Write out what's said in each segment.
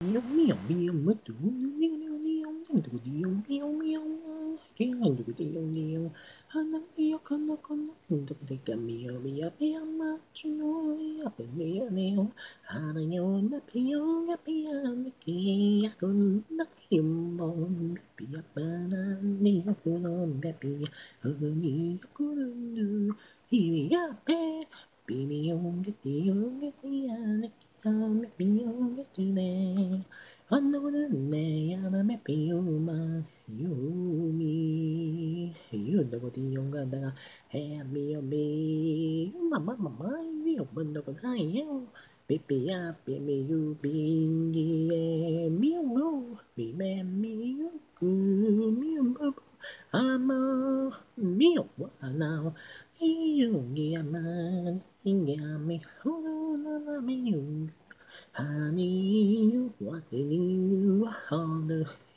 Miau miau miau mất đủ miau miau miau miau mất đủ miau miau miau cái hồn đủ tình yêu miau hơn con nó con nó cùng đủ tình cảm miau miau miau mất chú yêu bên miau nhau nó miau nó miau nó kia con nó hiểm mong miau bên anh đi nó cứ nó miau hơn nhỉ cứ đừng đừng miau bé miau cái tiếng cái tiếng me. You know what you got there. Hey, me, me. Mamma, mamma, you wonder what I am. Baby, I be me, you be yeah. Me, no. Be me, me, you good. Me, boo. I'm a me, what now? You get man. Ingame hulunamiyung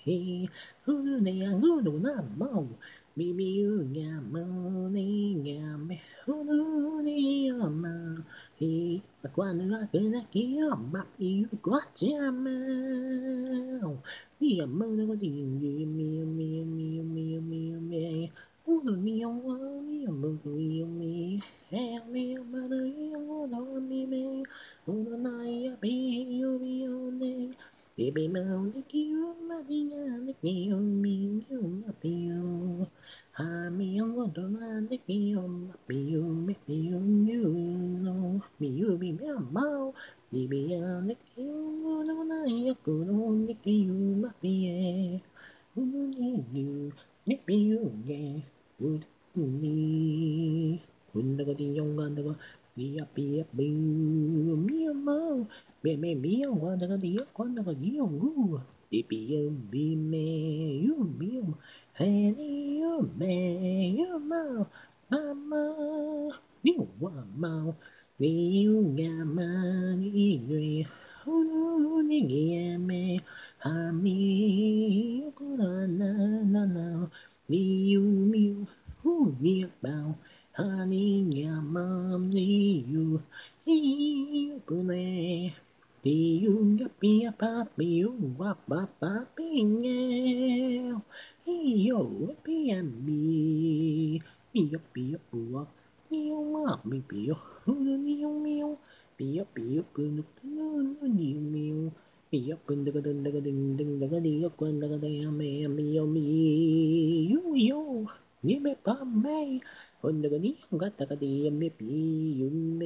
he hulunea huluna mau Mimiu ngamani ngame hulunea mau He quando la pena che io ma io guacciamo Mia mano di mio me, peel, yeah. Good, me. Hundaga di yonga daga be me mia wa daga dia kwa daga dia ngu di pia bi me mia he ni yu me yu ma ma ma ni wa ma ni yu ga ma ni yue hu nu ni gi me ha mi ku na na na ni yu mi hu ni bao honey, nhà mom, you, you, bune. Yo, yo, da, me, yo, me. Give me, ka di me pi yum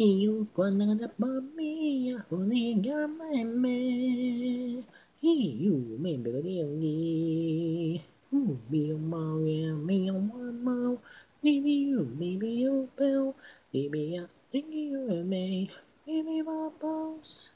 you banana bami ya huniga meme. You member the only. Ooh, me mau ya me one mau. Maybe you, maybe you bell. Maybe I think you and me. Maybe my bones.